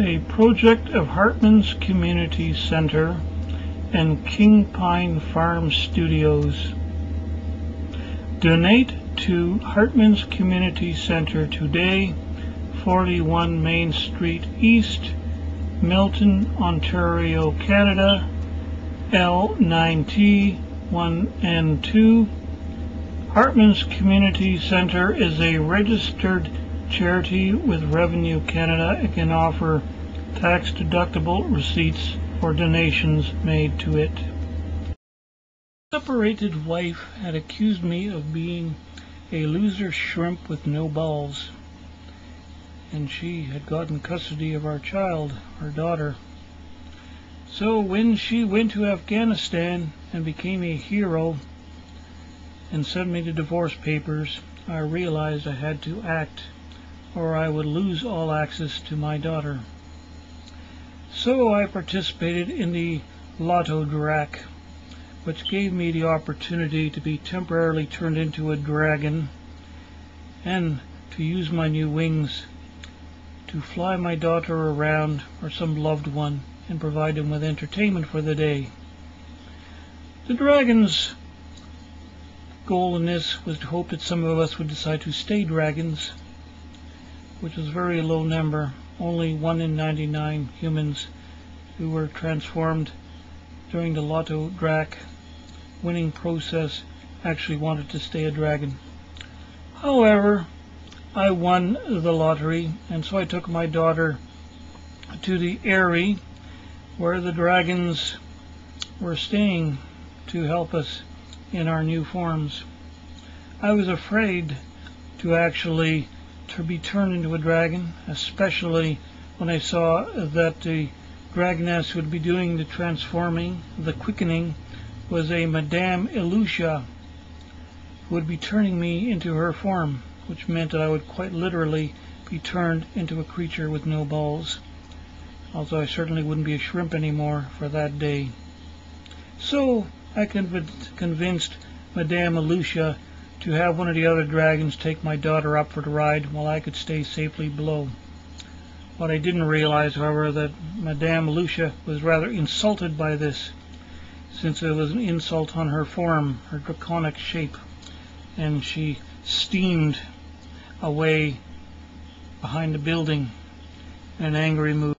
a project of Hartman's Community Center and King Pine Farm Studios. Donate to Hartman's Community Center today, 41 Main Street East, Milton, Ontario, Canada, L9T 1N2. Hartman's Community Center is a registered charity with Revenue Canada. Can offer tax-deductible receipts for donations made to it. Separated wife had accused me of being a loser shrimp with no balls, and she had gotten custody of our child, our daughter. So when she went to Afghanistan and became a hero and sent me the divorce papers, I realized I had to act or I would lose all access to my daughter. So I participated in the Lotto Drac, which gave me the opportunity to be temporarily turned into a dragon and to use my new wings to fly my daughter around or some loved one and provide them with entertainment for the day. The dragon's goal in this was to hope that some of us would decide to stay dragons which is a very low number, only 1 in 99 humans who were transformed during the Lotto Drac winning process actually wanted to stay a dragon. However, I won the lottery, and so I took my daughter to the Eyrie, where the dragons were staying to help us in our new forms. I was afraid to actually to be turned into a dragon, especially when I saw that the dragoness would be doing the transforming, the quickening, was a Madame Elucia, who would be turning me into her form, which meant that I would quite literally be turned into a creature with no balls, although I certainly wouldn't be a shrimp anymore for that day. So I convinced Madame Elucia to have one of the other dragons take my daughter up for the ride while I could stay safely below. What I didn't realize, however, that Madame Lucia was rather insulted by this, since it was an insult on her form, her draconic shape, and she steamed away behind the building in an angry mood.